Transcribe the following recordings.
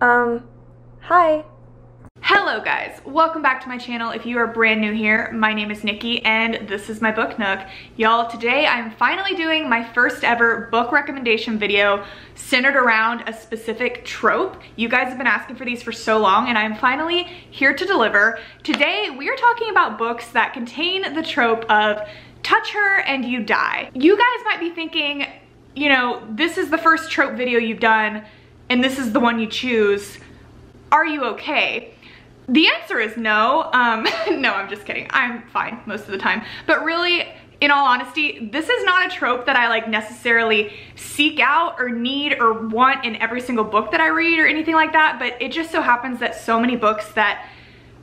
Um, hi. Hello guys, welcome back to my channel. If you are brand new here, my name is Nikki and this is my book nook. Y'all, today I'm finally doing my first ever book recommendation video centered around a specific trope. You guys have been asking for these for so long and I'm finally here to deliver. Today we are talking about books that contain the trope of touch her and you die. You guys might be thinking, you know, this is the first trope video you've done and this is the one you choose. Are you okay? The answer is no. Um, no, I'm just kidding. I'm fine most of the time. But really, in all honesty, this is not a trope that I like necessarily seek out or need or want in every single book that I read or anything like that. But it just so happens that so many books that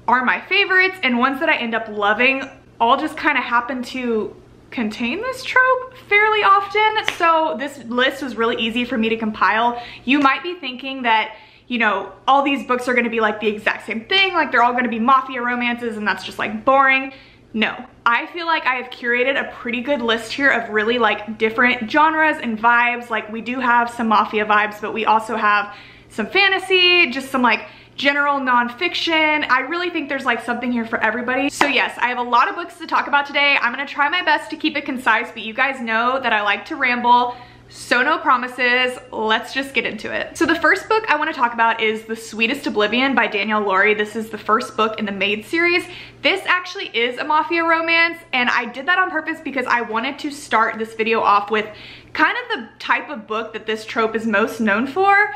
are my favorites and ones that I end up loving all just kind of happen to contain this trope fairly often. So this list was really easy for me to compile. You might be thinking that you know, all these books are gonna be like the exact same thing, like they're all gonna be mafia romances and that's just like boring. No, I feel like I have curated a pretty good list here of really like different genres and vibes. Like we do have some mafia vibes, but we also have some fantasy, just some like general nonfiction. I really think there's like something here for everybody. So yes, I have a lot of books to talk about today. I'm gonna try my best to keep it concise, but you guys know that I like to ramble. So no promises, let's just get into it. So the first book I wanna talk about is The Sweetest Oblivion by Danielle Lori. This is the first book in the Made series. This actually is a mafia romance and I did that on purpose because I wanted to start this video off with kind of the type of book that this trope is most known for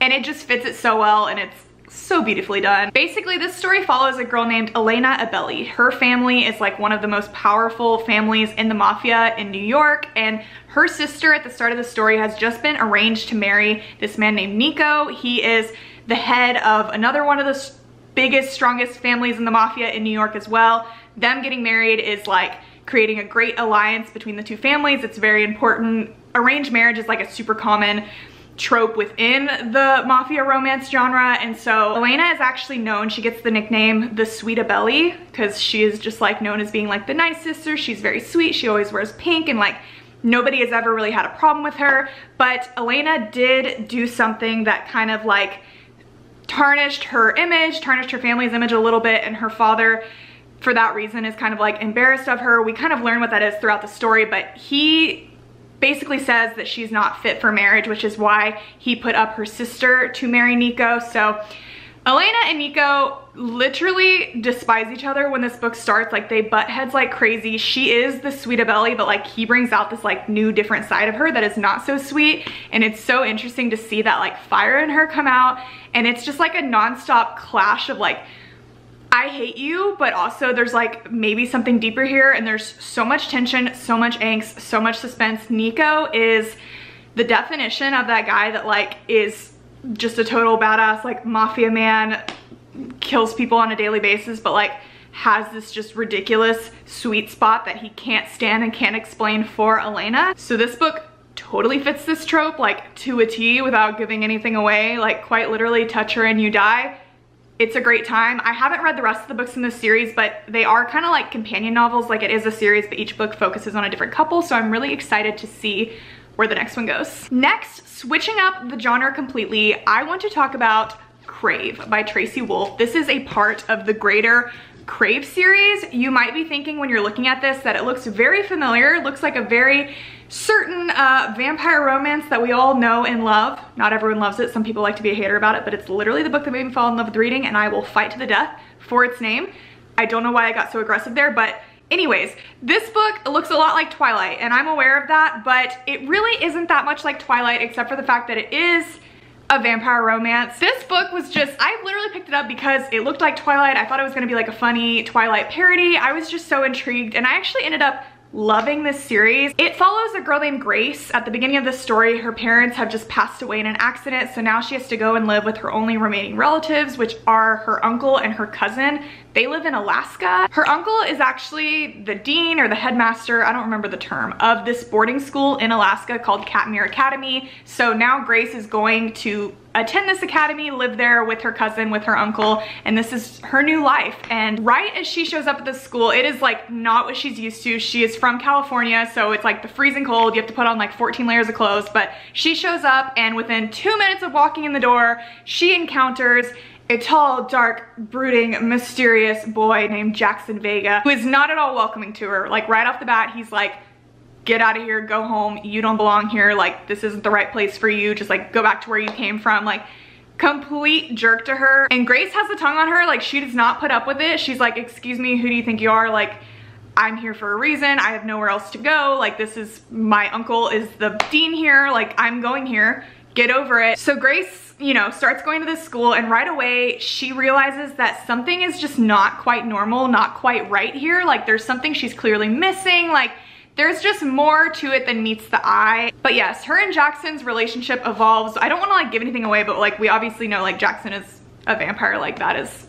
and it just fits it so well and it's so beautifully done. Basically, this story follows a girl named Elena Abelli. Her family is like one of the most powerful families in the mafia in New York, and her sister at the start of the story has just been arranged to marry this man named Nico. He is the head of another one of the biggest, strongest families in the mafia in New York as well. Them getting married is like creating a great alliance between the two families. It's very important. Arranged marriage is like a super common trope within the mafia romance genre and so Elena is actually known she gets the nickname the sweet Belly because she is just like known as being like the nice sister she's very sweet she always wears pink and like nobody has ever really had a problem with her. But Elena did do something that kind of like tarnished her image tarnished her family's image a little bit and her father for that reason is kind of like embarrassed of her. We kind of learn what that is throughout the story but he basically says that she's not fit for marriage, which is why he put up her sister to marry Nico. So Elena and Nico literally despise each other when this book starts. Like they butt heads like crazy. She is the sweet belly, but like he brings out this like new different side of her that is not so sweet. And it's so interesting to see that like fire in her come out. And it's just like a nonstop clash of like I hate you, but also there's like maybe something deeper here and there's so much tension, so much angst, so much suspense. Nico is the definition of that guy that like is just a total badass like mafia man, kills people on a daily basis, but like has this just ridiculous sweet spot that he can't stand and can't explain for Elena. So this book totally fits this trope like to a T without giving anything away, like quite literally touch her and you die it's a great time. I haven't read the rest of the books in this series, but they are kind of like companion novels. Like it is a series, but each book focuses on a different couple. So I'm really excited to see where the next one goes. Next, switching up the genre completely, I want to talk about Crave by Tracy Wolff. This is a part of the greater Crave series. You might be thinking when you're looking at this that it looks very familiar. Looks like a very certain uh, vampire romance that we all know and love. Not everyone loves it. Some people like to be a hater about it, but it's literally the book that made me fall in love with reading and I will fight to the death for its name. I don't know why I got so aggressive there, but Anyways, this book looks a lot like Twilight and I'm aware of that, but it really isn't that much like Twilight except for the fact that it is a vampire romance. This book was just, I literally picked it up because it looked like Twilight. I thought it was gonna be like a funny Twilight parody. I was just so intrigued and I actually ended up loving this series. It follows a girl named Grace. At the beginning of the story, her parents have just passed away in an accident, so now she has to go and live with her only remaining relatives, which are her uncle and her cousin. They live in Alaska. Her uncle is actually the dean or the headmaster, I don't remember the term, of this boarding school in Alaska called Katmere Academy. So now Grace is going to attend this academy, live there with her cousin, with her uncle, and this is her new life. And right as she shows up at this school, it is like not what she's used to. She is from California, so it's like the freezing cold. You have to put on like 14 layers of clothes, but she shows up and within two minutes of walking in the door, she encounters a tall, dark, brooding, mysterious boy named Jaxon Vega, who is not at all welcoming to her. Like right off the bat, he's like, get out of here, go home, you don't belong here, like this isn't the right place for you, just like go back to where you came from. Like complete jerk to her. And Grace has the tongue on her, like she does not put up with it. She's like, excuse me, who do you think you are? Like, I'm here for a reason. I have nowhere else to go. Like this is, my uncle is the dean here. Like I'm going here, get over it. So Grace you know, starts going to this school and right away she realizes that something is just not quite normal, not quite right here. Like there's something she's clearly missing. Like there's just more to it than meets the eye. But yes, her and Jaxon's relationship evolves. I don't wanna like give anything away, but like we obviously know like Jackson is a vampire, like that is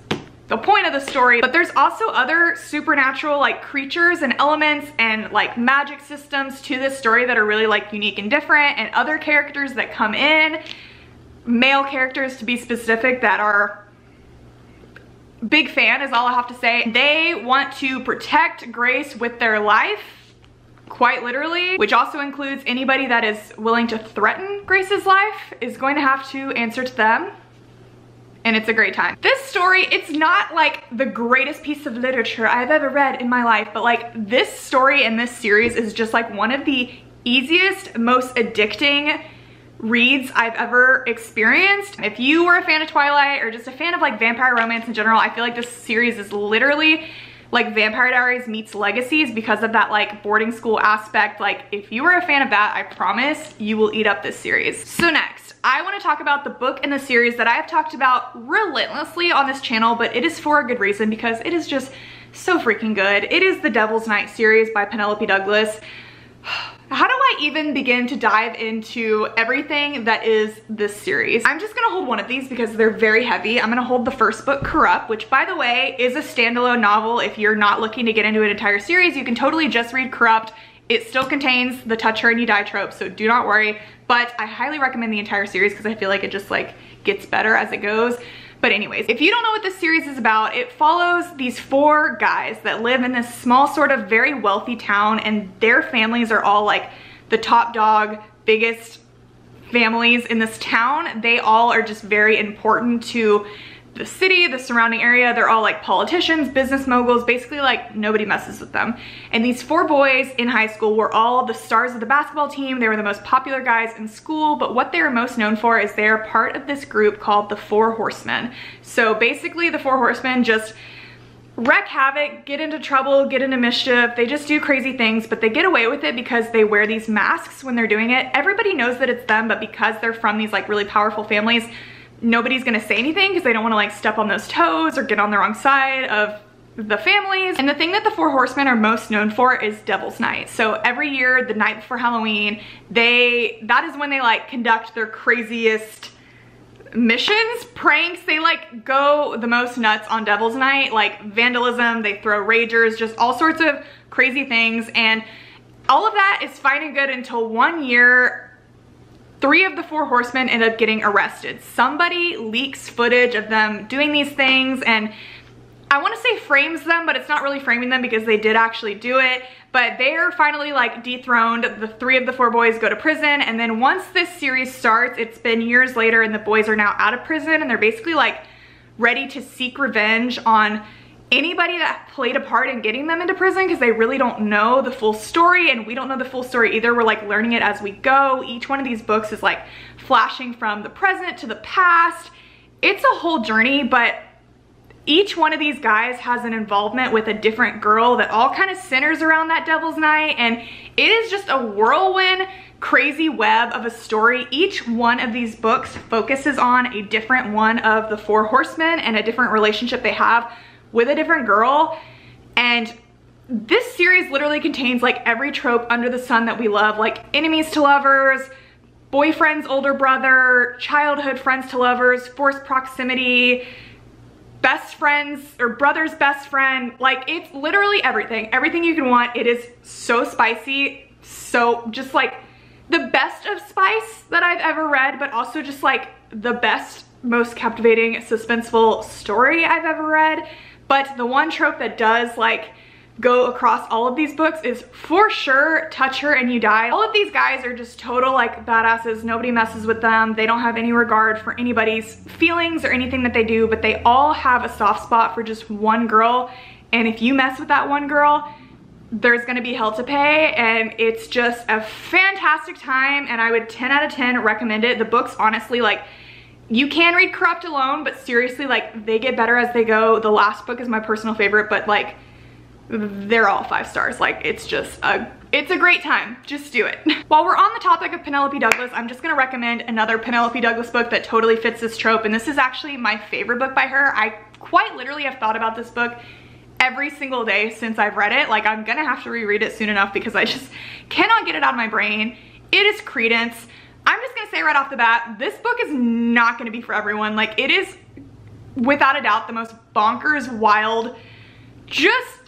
the point of the story. But there's also other supernatural like creatures and elements and like magic systems to this story that are really like unique and different and other characters that come in, male characters to be specific that are big fan is all I have to say. They want to protect Grace with their life quite literally, which also includes anybody that is willing to threaten Grace's life is going to have to answer to them and it's a great time. This story, it's not like the greatest piece of literature I've ever read in my life, but like this story in this series is just like one of the easiest, most addicting reads I've ever experienced. If you were a fan of Twilight or just a fan of like vampire romance in general, I feel like this series is literally like Vampire Diaries meets Legacies because of that like boarding school aspect. Like if you were a fan of that, I promise you will eat up this series. So next, I wanna talk about the book and the series that I have talked about relentlessly on this channel, but it is for a good reason because it is just so freaking good. It is the Devil's Night series by Penelope Douglas. How do I even begin to dive into everything that is this series? I'm just gonna hold one of these because they're very heavy. I'm gonna hold the first book, Corrupt, which by the way, is a standalone novel. If you're not looking to get into an entire series, you can totally just read Corrupt. It still contains the touch her and you die trope, so do not worry. But I highly recommend the entire series because I feel like it just like gets better as it goes. But anyways, if you don't know what this series is about, it follows these four guys that live in this small sort of very wealthy town and their families are all like the top dog, biggest families in this town. They all are just very important to the city, the surrounding area, they're all like politicians, business moguls, basically like nobody messes with them. And these four boys in high school were all the stars of the basketball team. They were the most popular guys in school, but what they are most known for is they're part of this group called the Four Horsemen. So basically the Four Horsemen just wreak havoc, get into trouble, get into mischief. They just do crazy things, but they get away with it because they wear these masks when they're doing it. Everybody knows that it's them, but because they're from these like really powerful families, nobody's gonna say anything because they don't wanna like step on those toes or get on the wrong side of the families. And the thing that the Four Horsemen are most known for is Devil's Night. So every year, the night before Halloween, they, that is when they like conduct their craziest missions, pranks. They like go the most nuts on Devil's Night, like vandalism, they throw ragers, just all sorts of crazy things. And all of that is fine and good until one year three of the four horsemen end up getting arrested. Somebody leaks footage of them doing these things and I want to say frames them, but it's not really framing them because they did actually do it. But they are finally like dethroned. The three of the four boys go to prison. And then once this series starts, it's been years later and the boys are now out of prison and they're basically like ready to seek revenge on anybody that played a part in getting them into prison because they really don't know the full story and we don't know the full story either. We're like learning it as we go. Each one of these books is like flashing from the present to the past. It's a whole journey, but each one of these guys has an involvement with a different girl that all kind of centers around that Devil's Night and it is just a whirlwind crazy web of a story. Each one of these books focuses on a different one of the four horsemen and a different relationship they have with a different girl. And this series literally contains like every trope under the sun that we love, like enemies to lovers, boyfriend's older brother, childhood friends to lovers, forced proximity, best friends or brother's best friend. Like it's literally everything, everything you can want. It is so spicy, so just like the best of spice that I've ever read, but also just like the best, most captivating, suspenseful story I've ever read. But the one trope that does like go across all of these books is for sure touch her and you die. All of these guys are just total like badasses. Nobody messes with them. They don't have any regard for anybody's feelings or anything that they do, but they all have a soft spot for just one girl. And if you mess with that one girl, there's gonna be hell to pay and it's just a fantastic time and I would 10 out of 10 recommend it. The book's honestly like, you can read Corrupt alone, but seriously, like they get better as they go. The last book is my personal favorite, but like they're all five stars. Like it's just a, it's a great time. Just do it. While we're on the topic of Penelope Douglas, I'm just gonna recommend another Penelope Douglas book that totally fits this trope. And this is actually my favorite book by her. I quite literally have thought about this book every single day since I've read it. Like I'm gonna have to reread it soon enough because I just cannot get it out of my brain. It is Credence. I'm just gonna say right off the bat, this book is not gonna be for everyone. Like it is without a doubt the most bonkers, wild, just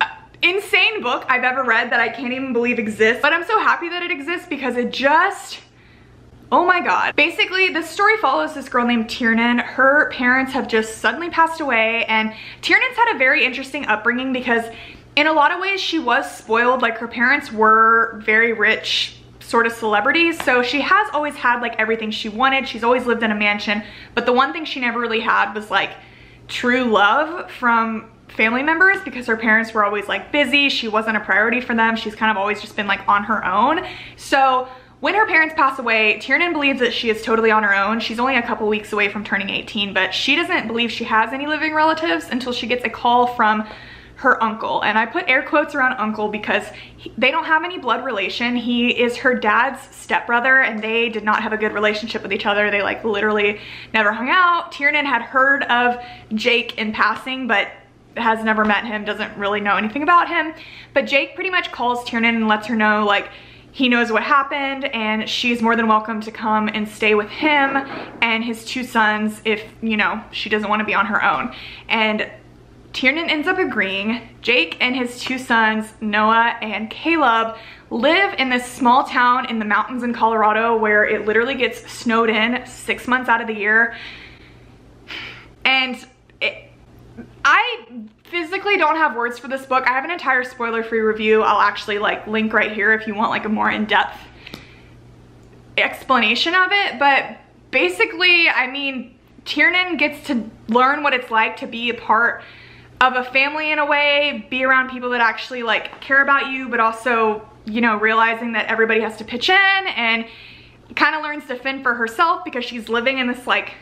uh, insane book I've ever read that I can't even believe exists. But I'm so happy that it exists because it just, oh my god. Basically, the story follows this girl named Tiernan. Her parents have just suddenly passed away and Tiernan's had a very interesting upbringing because in a lot of ways she was spoiled. Like her parents were very rich sort of celebrities. So she has always had like everything she wanted. She's always lived in a mansion. But the one thing she never really had was like true love from family members because her parents were always like busy. She wasn't a priority for them. She's kind of always just been like on her own. So when her parents pass away, Tiernan believes that she is totally on her own. She's only a couple weeks away from turning 18, but she doesn't believe she has any living relatives until she gets a call from her uncle. And I put air quotes around uncle because he, they don't have any blood relation. He is her dad's stepbrother and they did not have a good relationship with each other. They like literally never hung out. Tiernan had heard of Jake in passing, but has never met him, doesn't really know anything about him. But Jake pretty much calls Tiernan and lets her know like he knows what happened and she's more than welcome to come and stay with him and his two sons if, you know, she doesn't want to be on her own. And Tiernan ends up agreeing. Jake and his two sons, Noah and Kaleb, live in this small town in the mountains in Colorado where it literally gets snowed in six months out of the year. And I physically don't have words for this book. I have an entire spoiler-free review. I'll actually like link right here if you want like a more in-depth explanation of it. But basically, I mean, Tiernan gets to learn what it's like to be a part of a family in a way, be around people that actually like care about you, but also, you know, realizing that everybody has to pitch in and kind of learns to fend for herself because she's living in this like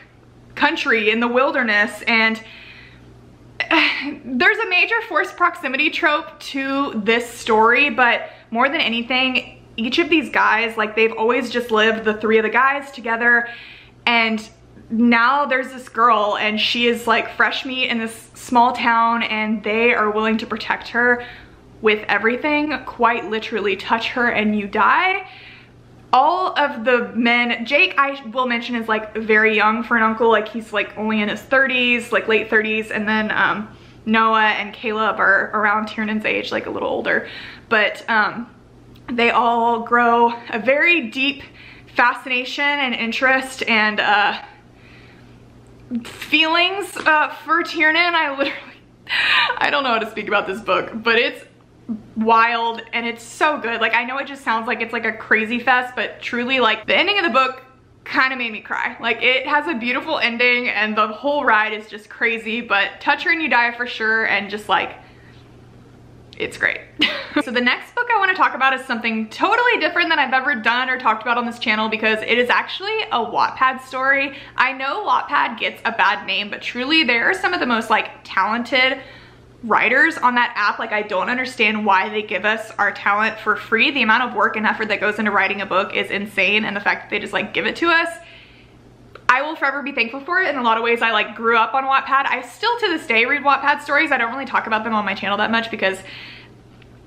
country in the wilderness. And there's a major forced proximity trope to this story, but more than anything, each of these guys, like they've always just lived the three of the guys together. And now there's this girl and she is like fresh meat in this small town and they are willing to protect her with everything, quite literally touch her and you die. All of the men, Jake I will mention is like very young for an uncle, like he's like only in his 30s, like late 30s, and then um, Noah and Kaleb are around Tiernan's age, like a little older, but um, they all grow a very deep fascination and interest and uh, feelings uh, for Tiernan. I literally, I don't know how to speak about this book, but it's wild and it's so good. Like I know it just sounds like it's like a crazy fest, but truly like the ending of the book kind of made me cry. Like it has a beautiful ending and the whole ride is just crazy, but touch her and you die for sure and just like it's great. so the next book I want to talk about is something totally different than I've ever done or talked about on this channel because it is actually a Wattpad story. I know Wattpad gets a bad name, but truly there are some of the most like talented writers on that app. Like I don't understand why they give us our talent for free. The amount of work and effort that goes into writing a book is insane and the fact that they just like give it to us I will forever be thankful for it. In a lot of ways, I like grew up on Wattpad. I still to this day read Wattpad stories. I don't really talk about them on my channel that much because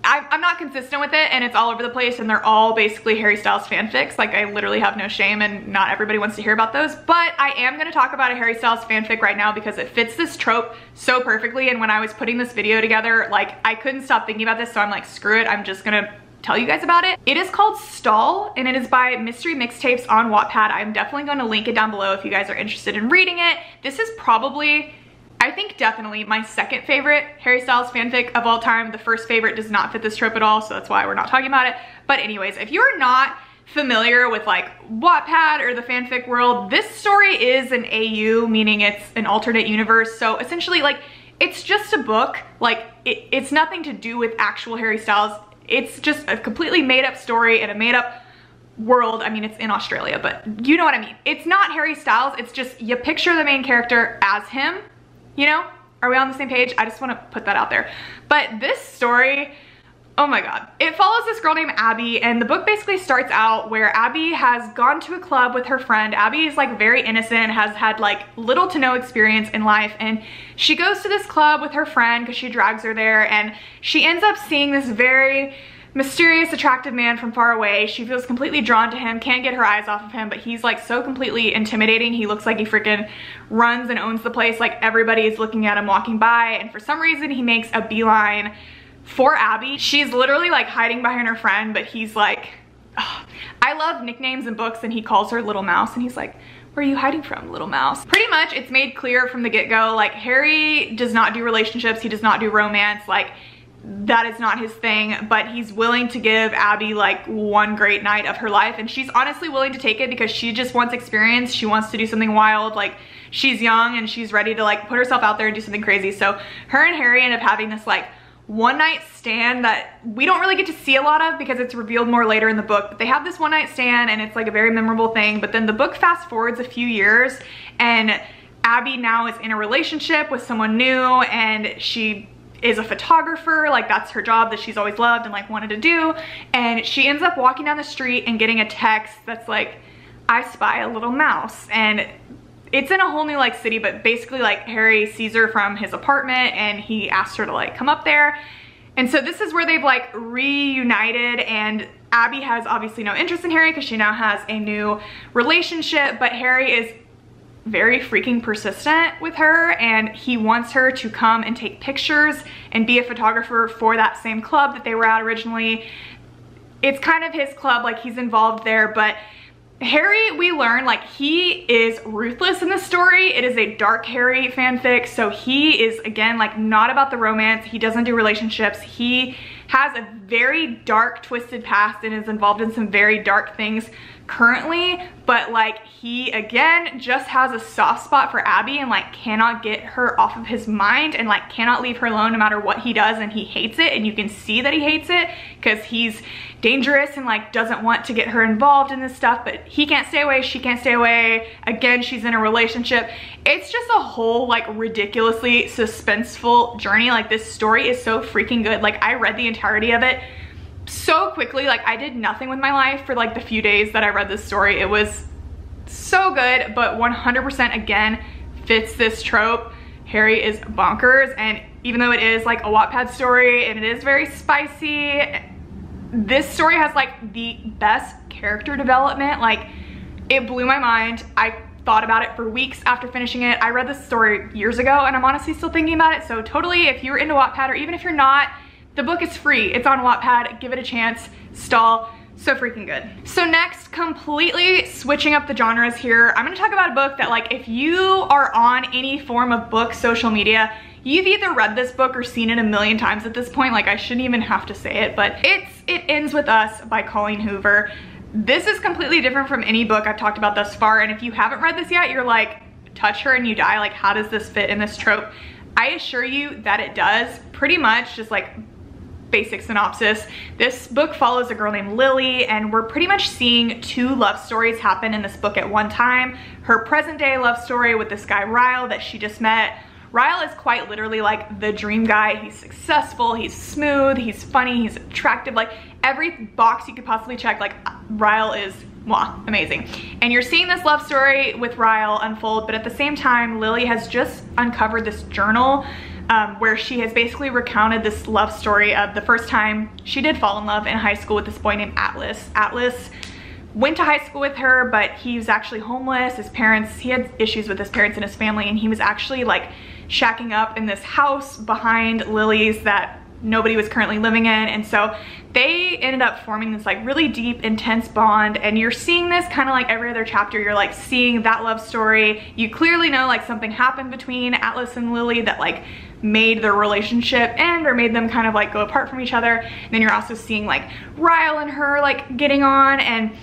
I'm not consistent with it and it's all over the place and they're all basically Harry Styles fanfics. Like I literally have no shame and not everybody wants to hear about those. But I am gonna talk about a Harry Styles fanfic right now because it fits this trope so perfectly. And when I was putting this video together, like I couldn't stop thinking about this. So I'm like, screw it. I'm just gonna tell you guys about it. It is called Stall and it is by Mystery Mixtapes on Wattpad. I'm definitely going to link it down below if you guys are interested in reading it. This is probably I think definitely my second favorite Harry Styles fanfic of all time. The first favorite does not fit this trope at all, so that's why we're not talking about it. But anyways, if you're not familiar with like Wattpad or the fanfic world, this story is an AU, meaning it's an alternate universe. So essentially like, it's just a book. Like it, it's nothing to do with actual Harry Styles. It's just a completely made up story and a made up world. I mean, it's in Australia, but you know what I mean. It's not Harry Styles. It's just you picture the main character as him you know? Are we on the same page? I just want to put that out there. But this story, oh my god. It follows this girl named Abby and the book basically starts out where Abby has gone to a club with her friend. Abby is like very innocent, has had like little to no experience in life and she goes to this club with her friend because she drags her there and she ends up seeing this very mysterious, attractive man from far away. She feels completely drawn to him, can't get her eyes off of him, but he's like so completely intimidating. He looks like he freaking runs and owns the place. Like everybody is looking at him walking by. And for some reason, he makes a beeline for Abby. She's literally like hiding behind her friend, but he's like, oh, I love nicknames in books and he calls her Little Mouse and he's like, where are you hiding from, little mouse? Pretty much it's made clear from the get-go, like Harry does not do relationships, he does not do romance, like that is not his thing, but he's willing to give Abby like one great night of her life. And she's honestly willing to take it because she just wants experience. She wants to do something wild. Like she's young and she's ready to like put herself out there and do something crazy. So her and Harry end up having this like one night stand that we don't really get to see a lot of because it's revealed more later in the book. But they have this one night stand and it's like a very memorable thing. But then the book fast forwards a few years and Abby now is in a relationship with someone new and she is a photographer like that's her job that she's always loved and like wanted to do and she ends up walking down the street and getting a text that's like I spy a little mouse and it's in a whole new like city but basically like Harry sees her from his apartment and he asks her to like come up there and so this is where they've like reunited and Abby has obviously no interest in Harry because she now has a new relationship but Harry is very freaking persistent with her and he wants her to come and take pictures and be a photographer for that same club that they were at originally. It's kind of his club, like he's involved there, but Harry, we learn, like, he is ruthless in the story. It is a dark Harry fanfic, so he is, again, like, not about the romance. He doesn't do relationships. He has a very dark, twisted past and is involved in some very dark things currently, but like he again just has a soft spot for Abby and like cannot get her off of his mind and like cannot leave her alone no matter what he does and he hates it and you can see that he hates it because he's dangerous and like doesn't want to get her involved in this stuff but he can't stay away she can't stay away. Again she's in a relationship. It's just a whole like ridiculously suspenseful journey. Like this story is so freaking good. Like I read the entirety of it so quickly. Like I did nothing with my life for like the few days that I read this story. It was so good, but 100% again fits this trope. Harry is bonkers and even though it is like a Wattpad story and it is very spicy, this story has like the best character development. Like it blew my mind. I thought about it for weeks after finishing it. I read this story years ago and I'm honestly still thinking about it. So totally if you're into Wattpad or even if you're not, the book is free. It's on Wattpad. Give it a chance. Stall. So freaking good. So next, completely switching up the genres here, I'm gonna talk about a book that like if you are on any form of book social media, you've either read this book or seen it a million times at this point. Like I shouldn't even have to say it, but it's It Ends With Us by Colleen Hoover. This is completely different from any book I've talked about thus far. And if you haven't read this yet, you're like, touch her and you die. Like how does this fit in this trope? I assure you that it does pretty much just like basic synopsis. This book follows a girl named Lily and we're pretty much seeing two love stories happen in this book at one time. Her present day love story with this guy Ryle that she just met. Ryle is quite literally like the dream guy. He's successful, he's smooth, he's funny, he's attractive. Like every box you could possibly check, like Ryle is Mwah, amazing. And you're seeing this love story with Ryle unfold, but at the same time, Lily has just uncovered this journal um, where she has basically recounted this love story of the first time she did fall in love in high school with this boy named Atlas. Atlas went to high school with her, but he was actually homeless. His parents, he had issues with his parents and his family, and he was actually like shacking up in this house behind Lily's that nobody was currently living in. And so they ended up forming this like really deep, intense bond. And you're seeing this kind of like every other chapter, you're like seeing that love story. You clearly know like something happened between Atlas and Lily that like made their relationship end or made them kind of like go apart from each other. And then you're also seeing like Ryle and her like getting on and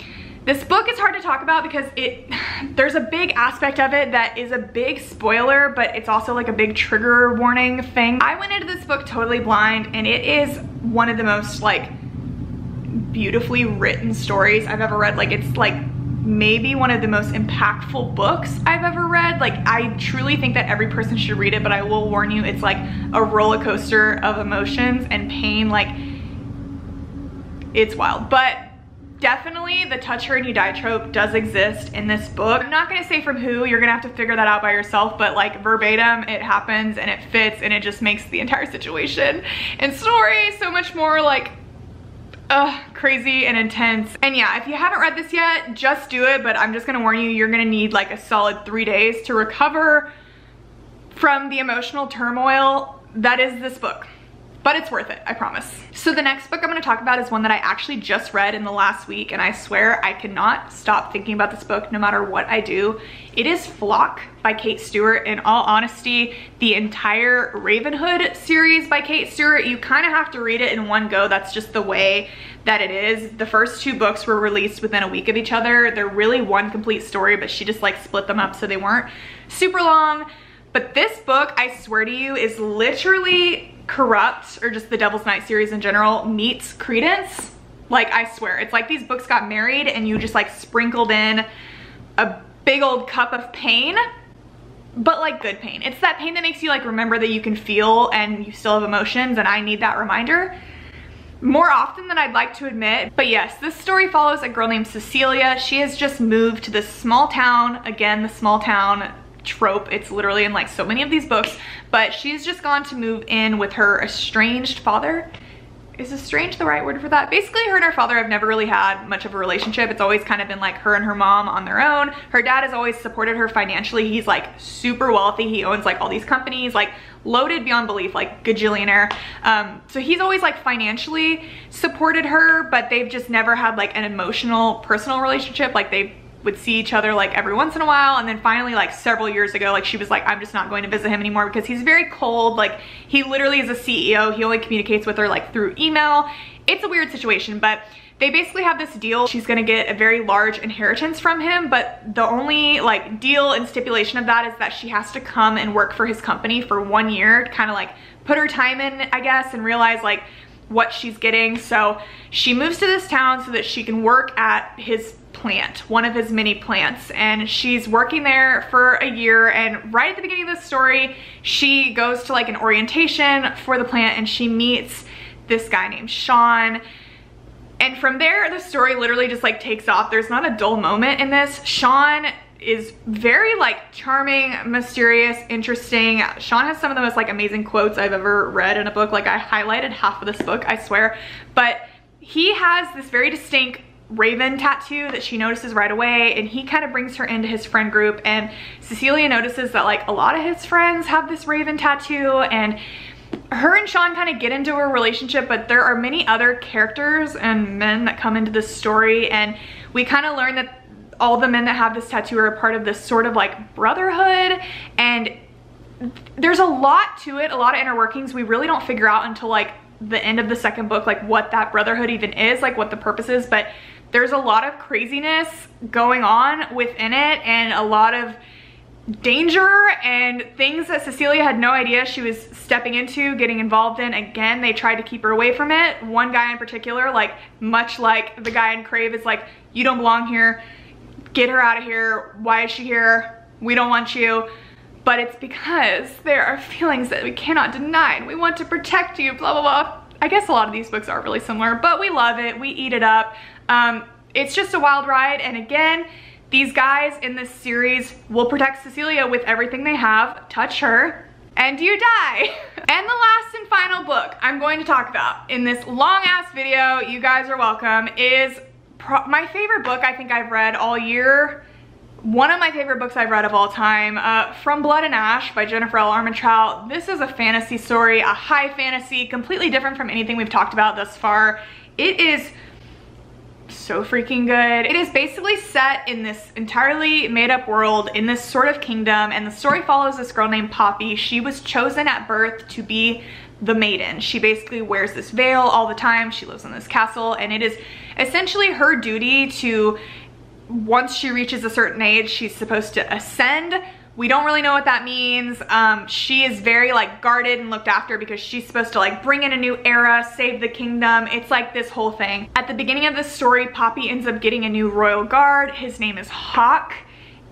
this book is hard to talk about because it there's a big aspect of it that is a big spoiler, but it's also like a big trigger warning thing. I went into this book totally blind and it is one of the most like beautifully written stories I've ever read. Like it's like maybe one of the most impactful books I've ever read. Like I truly think that every person should read it, but I will warn you, it's like a roller coaster of emotions and pain. Like it's wild, but definitely the touch her and you die trope does exist in this book. I'm not gonna say from who, you're gonna have to figure that out by yourself, but like verbatim, it happens and it fits and it just makes the entire situation and story so much more like uh, crazy and intense. And yeah, if you haven't read this yet, just do it, but I'm just gonna warn you, you're gonna need like a solid three days to recover from the emotional turmoil that is this book but it's worth it, I promise. So the next book I'm gonna talk about is one that I actually just read in the last week and I swear I cannot stop thinking about this book no matter what I do. It is Flock by Kate Stewart. In all honesty, the entire Ravenhood series by Kate Stewart, you kind of have to read it in one go. That's just the way that it is. The first two books were released within a week of each other. They're really one complete story, but she just like split them up so they weren't super long. But this book, I swear to you, is literally Corrupt, or just the Devil's Night series in general, meets Credence. Like, I swear, it's like these books got married and you just like sprinkled in a big old cup of pain, but like good pain. It's that pain that makes you like remember that you can feel and you still have emotions and I need that reminder more often than I'd like to admit. But yes, this story follows a girl named Cecilia. She has just moved to this small town, again, the small town trope. It's literally in like so many of these books, but she's just gone to move in with her estranged father. Is estranged the right word for that? Basically, her and her father have never really had much of a relationship. It's always kind of been like her and her mom on their own. Her dad has always supported her financially. He's like super wealthy. He owns like all these companies, like loaded beyond belief, like gajillionaire. Um, so he's always like financially supported her, but they've just never had like an emotional, personal relationship. Like they've would see each other like every once in a while. And then finally like several years ago like she was like I'm just not going to visit him anymore because he's very cold. Like he literally is a CEO he only communicates with her like through email. It's a weird situation but they basically have this deal. She's gonna get a very large inheritance from him but the only like deal and stipulation of that is that she has to come and work for his company for one year kind of like put her time in I guess and realize like what she's getting so she moves to this town so that she can work at his plant, one of his many plants. And she's working there for a year and right at the beginning of this story, she goes to like an orientation for the plant and she meets this guy named Sean. And from there, the story literally just like takes off. There's not a dull moment in this. Sean is very like charming, mysterious, interesting. Sean has some of the most like amazing quotes I've ever read in a book. Like I highlighted half of this book, I swear. But he has this very distinct raven tattoo that she notices right away and he kind of brings her into his friend group and Cecilia notices that like a lot of his friends have this raven tattoo and her and Sean kind of get into a relationship but there are many other characters and men that come into this story and we kind of learn that all the men that have this tattoo are a part of this sort of like brotherhood and there's a lot to it, a lot of inner workings we really don't figure out until like the end of the second book, like what that brotherhood even is, like what the purpose is, but there's a lot of craziness going on within it and a lot of danger and things that Cecilia had no idea she was stepping into, getting involved in. Again, they tried to keep her away from it. One guy in particular, like much like the guy in Crave is like, you don't belong here, get her out of here, why is she here, we don't want you. But it's because there are feelings that we cannot deny and we want to protect you, blah, blah, blah. I guess a lot of these books are really similar, but we love it, we eat it up. Um, it's just a wild ride. And again, these guys in this series will protect Cecilia with everything they have. Touch her and you die. and the last and final book I'm going to talk about in this long ass video, you guys are welcome, is my favorite book I think I've read all year one of my favorite books I've read of all time, uh, From Blood and Ash by Jennifer L. Armentrout. This is a fantasy story, a high fantasy, completely different from anything we've talked about thus far. It is so freaking good. It is basically set in this entirely made up world in this sort of kingdom and the story follows this girl named Poppy. She was chosen at birth to be the maiden. She basically wears this veil all the time. She lives in this castle and it is essentially her duty to once she reaches a certain age, she's supposed to ascend. We don't really know what that means. Um, she is very like guarded and looked after because she's supposed to like bring in a new era, save the kingdom. It's like this whole thing. At the beginning of the story, Poppy ends up getting a new royal guard. His name is Hawke.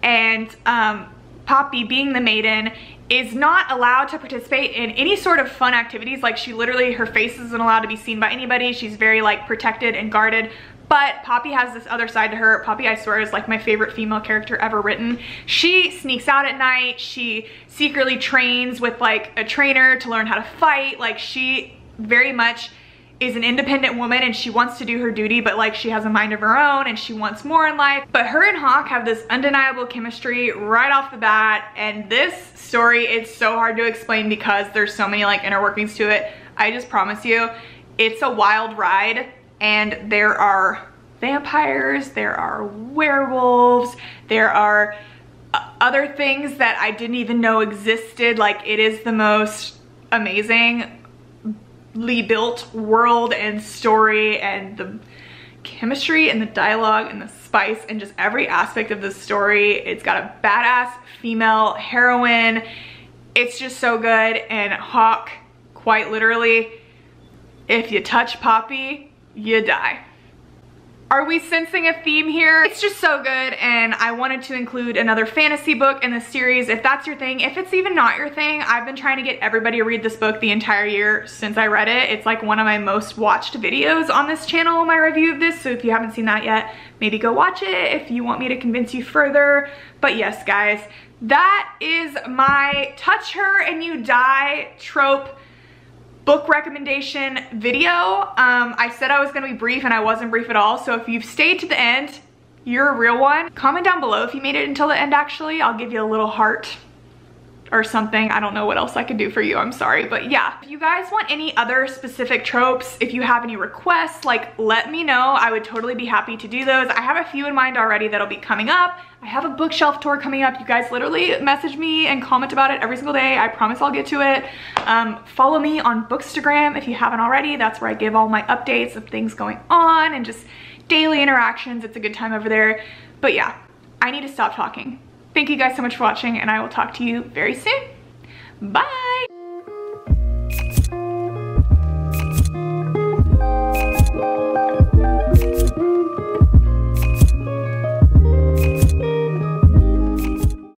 And um, Poppy, being the maiden, is not allowed to participate in any sort of fun activities. Like she literally, her face isn't allowed to be seen by anybody. She's very like protected and guarded. But Poppy has this other side to her. Poppy, I swear, is like my favorite female character ever written. She sneaks out at night. She secretly trains with like a trainer to learn how to fight. Like she very much is an independent woman and she wants to do her duty, but like she has a mind of her own and she wants more in life. But her and Hawke have this undeniable chemistry right off the bat. And this story, it's so hard to explain because there's so many like inner workings to it. I just promise you, it's a wild ride and there are vampires, there are werewolves, there are uh, other things that I didn't even know existed. Like it is the most amazingly built world and story and the chemistry and the dialogue and the spice and just every aspect of the story. It's got a badass female heroine. It's just so good and Hawke, quite literally, if you touch Poppy, you die. Are we sensing a theme here? It's just so good and I wanted to include another fantasy book in the series if that's your thing. If it's even not your thing, I've been trying to get everybody to read this book the entire year since I read it. It's like one of my most watched videos on this channel, my review of this. So if you haven't seen that yet, maybe go watch it if you want me to convince you further. But yes, guys, that is my touch her and you die trope book recommendation video. Um, I said I was gonna be brief and I wasn't brief at all. So if you've stayed to the end, you're a real one. Comment down below if you made it until the end actually. I'll give you a little heart or something. I don't know what else I could do for you, I'm sorry. But yeah, if you guys want any other specific tropes, if you have any requests, like let me know. I would totally be happy to do those. I have a few in mind already that'll be coming up. I have a bookshelf tour coming up. You guys literally message me and comment about it every single day. I promise I'll get to it. Um, follow me on Bookstagram if you haven't already. That's where I give all my updates of things going on and just daily interactions. It's a good time over there. But yeah, I need to stop talking. Thank you guys so much for watching and I will talk to you very soon. Bye! Thank you.